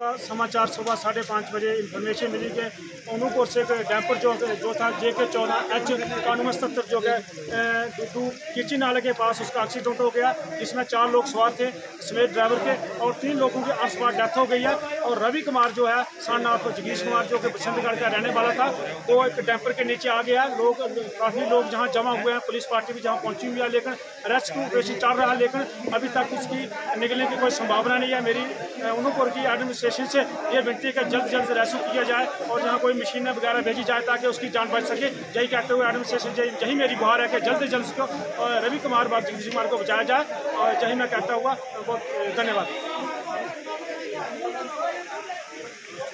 समाचार सुबह साढ़े पाँच बजे इन्फॉर्मेशन मिली कि अनूपुर से एक डैम्पर जो जो था जे के चौदह एच कानून सत्तर जो है डू किची नाले के पास उसका एक्सीडेंट हो गया जिसमें चार लोग सवार थे समेत ड्राइवर के और तीन लोगों की आसपास डेथ हो गई है और रवि कुमार जो है, सारनाथ को जगीश कुमार जो कि बसंतगढ़ का रहने वाला था, वो एक डैम्पर के नीचे आ गया। लोग, काफ़ी लोग जहाँ जमा हुए हैं, पुलिस पार्टी भी जहाँ पहुँची हुई है, लेकिन रेस्क्यू ऑपरेशन चल रहा है, लेकिन अभी तक उसकी निकलने की कोई संभावना नहीं है। मेरी अनूपुर की एडमिनिस्ट्रेशन से ये विनती है कि जल्द जल्द रेस्क्यू किया जाए और जहाँ कोई मशीनें वगैरह भेजी जाए, ताकि उसकी जान बच सके। यही कहते हुए एडमिनिस्ट्रेशन यही मेरी गुहार है कि जल्द से जल्द उसको रवि कुमार बाग जगदीश कुमार को बचाया जाए। और यही मैं कहता हुआ, बहुत धन्यवाद। Obrigado.